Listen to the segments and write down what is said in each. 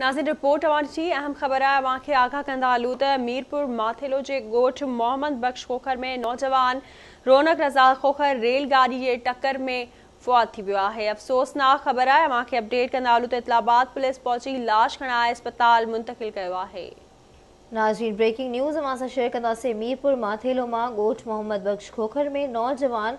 नाज़िन report अवां जी, अहम ख़बर आहे अव्हांखे आगाह कंदा हलूं त मीरपुर माथेलो जे ॻोठ मोहम्मद बख़्श खोखर में नौजवान। रौनक रज़ा खोखर रेलगाड़ी जे टकर में फौत थी वियो आहे अफ़सोसनाक ख़बर आहे अव्हांखे अपडेट कंदा हलूं त इतलाबाद पुलिस पहुची, लाश खणाए अस्पताल मुंतकिल कयो आहे नाज़रीन ब्रेकिंग न्यूज़ अवां सां शेयर कंदासीं मीरपुर माथेलो माँ ॻोठ मोहम्मद बख़्श खोखर में नौजवान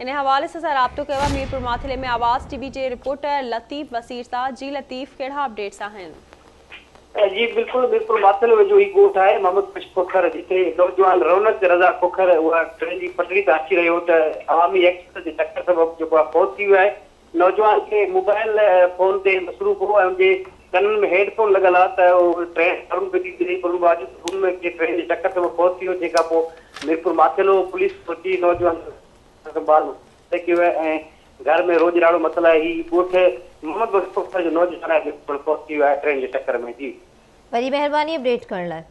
इन हवाले से राब्तो कयो आहे मीरपुर माथले में आवाज़ टीवी जे रिपोर्टर लतीफ़ वसीर सां। जी लतीफ़ कहिड़ा अपडेट्स आहिनि जी, बिल्कुल बिल्कुल मातल में जो ही ॻोठ आहे मोहम्मद खोखर जिते नौजवान रौनक रज़ा खोखर उहा ट्रेन जी पटरी ते अची रहियो त अवामी एक्सप्रेस जे चकर सबबु जेको आहे फौत थी वियो नौजवान खे मोबाइल फ़ोन ते मसरूफ़ हो ऐं उनजे कननि में हेडफोन लॻल आहे त उहो ट्रेन थी पर हुन में ट्रेन जे चकर सबबु फौत थी वियो जेका पोइ मीरपुर माथेलो पुलिस पहुची, नौजवान संभाल। कयो वे घर में रोज़ मसइलो आहे हीउ ॻोठ मोहम्मद जो नौजवान है ट्रेन के चक्कर में जी? वरी मेहरबानी अपडेट करण लाइ